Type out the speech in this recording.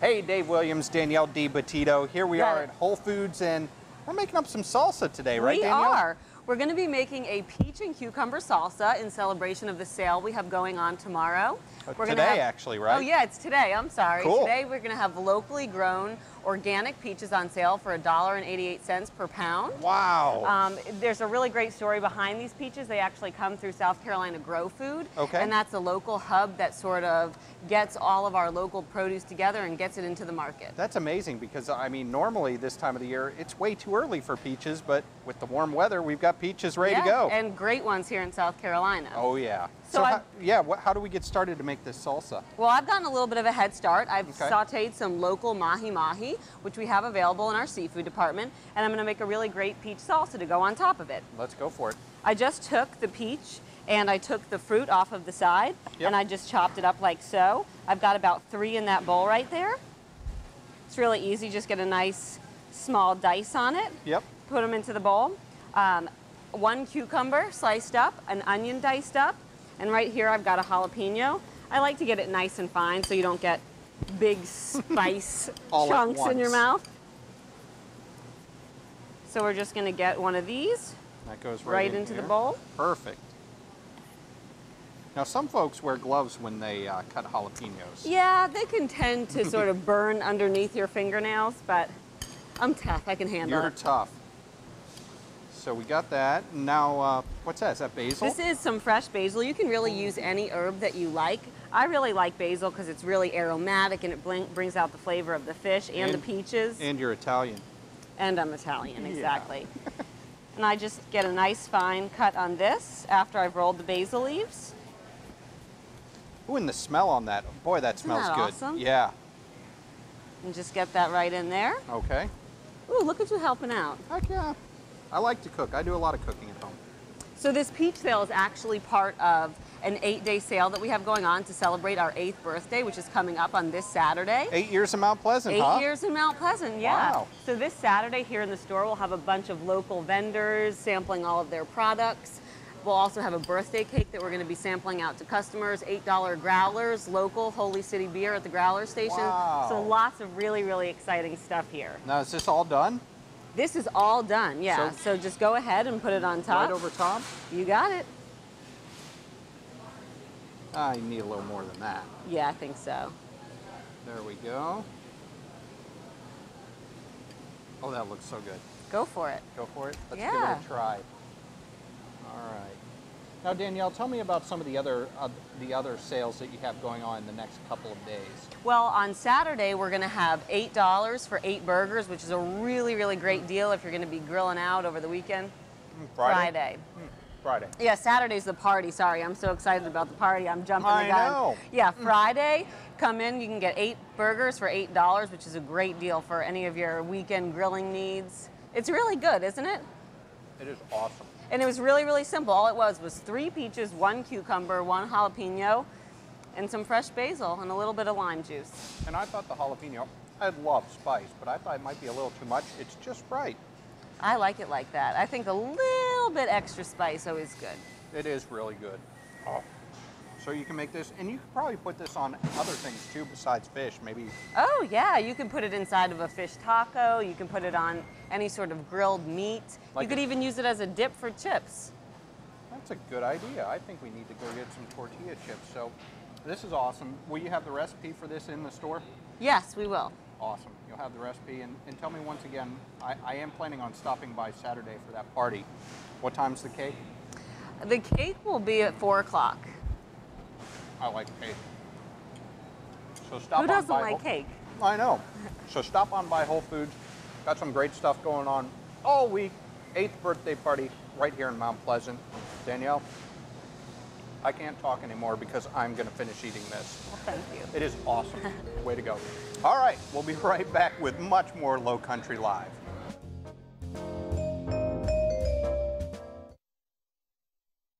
Hey, Dave Williams, Danielle Di Battito. Here we Got are it. at Whole Foods, and we're making up some salsa today, right, we Danielle? are. We're going to be making a peach and cucumber salsa in celebration of the sale we have going on tomorrow. Uh, We're today, have- actually, right? Oh yeah, it's today. I'm sorry. Cool. Today we're going to have locally grown organic peaches on sale for $1.88 per pound. Wow. Um, there's a really great story behind these peaches. They actually come through South Carolina Grow Food. Okay. And that's a local hub that sort of gets all of our local produce together and gets it into the market. That's amazing because, I mean, normally this time of the year, it's way too early for peaches, but with the warm weather, we've got peaches ready yeah, to go. And great ones here in South Carolina. oh, yeah. So how, yeah, what, how do we get started to make this salsa? Well, I've gotten a little bit of a head start. I've Okay. sauteed some local Mahi mahi which we have available in our seafood department, and I'm going to make a really great peach salsa to go on top of it. Let's go for it. I just took the peach and I took the fruit off of the side Yep. and I just chopped it up like so. I've got about three in that bowl right there. It's really easy, just get a nice small dice on it, Yep. put them into the bowl. Um, one cucumber sliced up, an onion diced up, and right here I've got a jalapeno. I like to get it nice and fine so you don't get big spice chunks in your mouth. So we're just gonna get one of these That goes right, right in into the bowl. Perfect. Now, some folks wear gloves when they uh, cut jalapenos. Yeah, they can tend to sort of burn underneath your fingernails, but I'm tough. I can handle You're it. tough. So we got that. Now, uh, what's that? Is that basil? This is some fresh basil. You can really use any herb that you like. I really like basil because it's really aromatic and it brings out the flavor of the fish and, the peaches. And you're Italian. And I'm Italian, Yeah. exactly. and I just get a nice fine cut on this after I've rolled the basil leaves. Ooh, and the smell on that. Boy, that Isn't smells that good. awesome? Yeah. And just get that right in there. Okay. Ooh, look at you helping out. Heck yeah. I like to cook. I do a lot of cooking at home. So this peach sale is actually part of an eight-day sale that we have going on to celebrate our eighth birthday, which is coming up on this Saturday. Eight years in Mount Pleasant, Eight huh? years in Mount Pleasant, yeah. Wow. So this Saturday here in the store, we'll have a bunch of local vendors sampling all of their products. We'll also have a birthday cake that we're going to be sampling out to customers. $8 growlers, local Holy City beer at the growler station. Wow. So lots of really, really exciting stuff here. Now, is this all done? This is all done, yeah. So- So, just go ahead and put it on top. Right over top? You got it. I need a little more than that. Yeah, I think so. There we go. Oh, that looks so good. Go for it. Go for it. Let's give it a try. All right. Now, Danielle, tell me about some of the other uh, the other sales that you have going on in the next couple of days. Well, on Saturday, we're going to have $8 for eight burgers, which is a really, really great deal if you're going to be grilling out over the weekend. Mm, Friday. Mm, Friday. Yeah, Saturday's the party. Sorry, I'm so excited about the party. I'm jumping I the gun. know. Yeah, mm. Friday, come in. You can get eight burgers for eight dollars, which is a great deal for any of your weekend grilling needs. It's really good, isn't it? It is awesome. And it was really, really simple. All it was was three peaches, one cucumber, one jalapeno, and some fresh basil and a little bit of lime juice. And I thought the jalapeno, I love spice, but I thought it might be a little too much. It's just right. I like it like that. I think a little bit extra spice always good. It is really good. Oh. So you can make this, and you could probably put this on other things too besides fish. Maybe Oh yeah, you can put it inside of a fish taco. You can put it on any sort of grilled meat. Like you could even use it as a dip for chips. that's a good idea. I think we need to go get some tortilla chips. So this is awesome. Will you have the recipe for this in the store? Yes, we will. Awesome. You'll have the recipe. And, and tell me once again, I, I am planning on stopping by Saturday for that party. What time's the cake? The cake will be at four o'clock. I like cake. So stop Who on doesn't by like Whole- cake? I know. So stop on by Whole Foods. Got some great stuff going on all week. Eighth birthday party right here in Mount Pleasant. Danielle, I can't talk anymore because I'm going to finish eating this. Well, thank you. It is awesome. Way to go. All right, we'll be right back with much more Lowcountry Live.